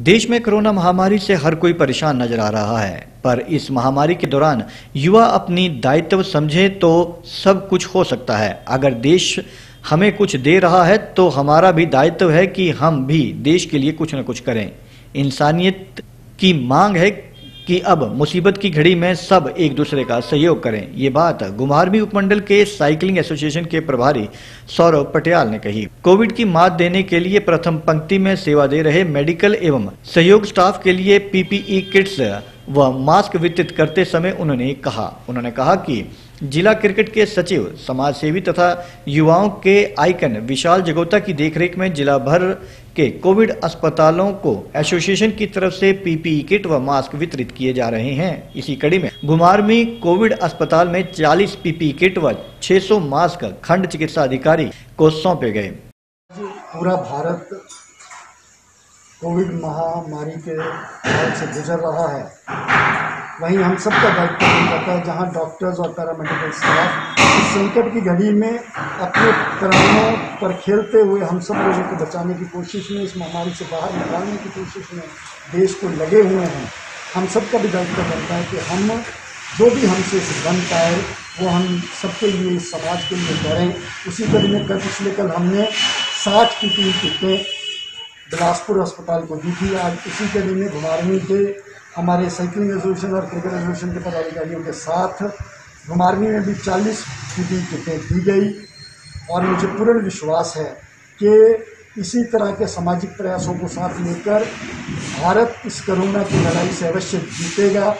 देश में कोरोना महामारी से हर कोई परेशान नज़र आ रहा है, पर इस महामारी के दौरान युवा अपनी दायित्व समझे तो सब कुछ हो सकता है। अगर देश हमें कुछ दे रहा है तो हमारा भी दायित्व है कि हम भी देश के लिए कुछ न कुछ करें। इंसानियत की मांग है कि अब मुसीबत की घड़ी में सब एक दूसरे का सहयोग करें। ये बात गुमारवी उपमंडल के साइकिलिंग एसोसिएशन के प्रभारी सौरभ पटियाल ने कही। कोविड की मात देने के लिए प्रथम पंक्ति में सेवा दे रहे मेडिकल एवं सहयोग स्टाफ के लिए पीपीई किट्स व मास्क वितरित करते समय उन्होंने कहा। उन्होंने कहा कि जिला क्रिकेट के सचिव समाज सेवी तथा युवाओं के आइकन विशाल जगोता की देखरेख में जिला भर के कोविड अस्पतालों को एसोसिएशन की तरफ़ से पीपीई किट व मास्क वितरित किए जा रहे हैं। इसी कड़ी में घुमार में कोविड अस्पताल में 40 पीपीई किट व 600 मास्क खंड चिकित्सा अधिकारी को सौंपे गए। पूरा भारत कोविड महामारी के गुजर रहा है। वहीं हम सबका दायित्व बन जाता है जहाँ डॉक्टर्स और पैरामेडिकल स्टाफ इस संकट की घड़ी में अपने प्राणों पर खेलते हुए हम सब लोगों को बचाने की कोशिश में, इस महामारी से बाहर निकालने की कोशिश में देश को लगे हुए हैं। हम सबका भी दायित्व बनता है कि हम जो भी हमसे बन पाए वो हम सबके लिए समाज के लिए करें। उसी कड़ी में कल पिछले कल हमने साठ की तीन किटें बिलासपुर अस्पताल को दी थी आज इसी कड़ी में घुमारवी के हमारे साइकिलिंग एसोसिएशन और क्रिकेट एसोसिएशन के पदाधिकारियों के साथ घुमारवी में भी चालीस की किटें दी गई और मुझे पूर्ण विश्वास है कि इसी तरह के सामाजिक प्रयासों को साथ लेकर भारत इस कोरोना की लड़ाई से अवश्य जीतेगा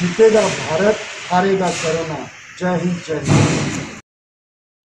जीतेगा भारत, हारेगा कोरोना। जय हिंद जय हिंद